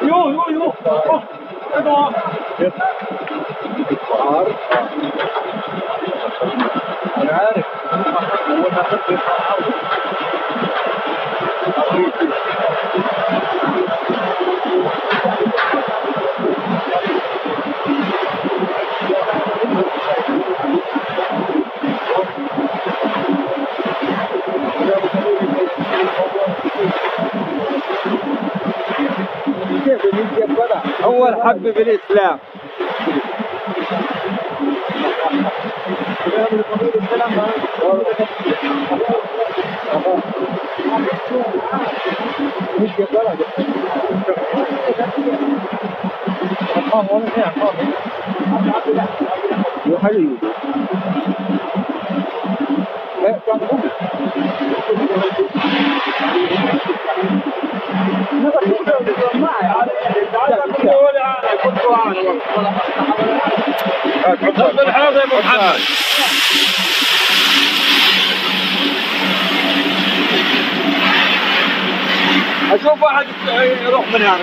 Jo, jo, jo! Oh, det var Ett par. Han är... Han är... أول حب بالإسلام. 有还 أشوف واحد يروح من هنا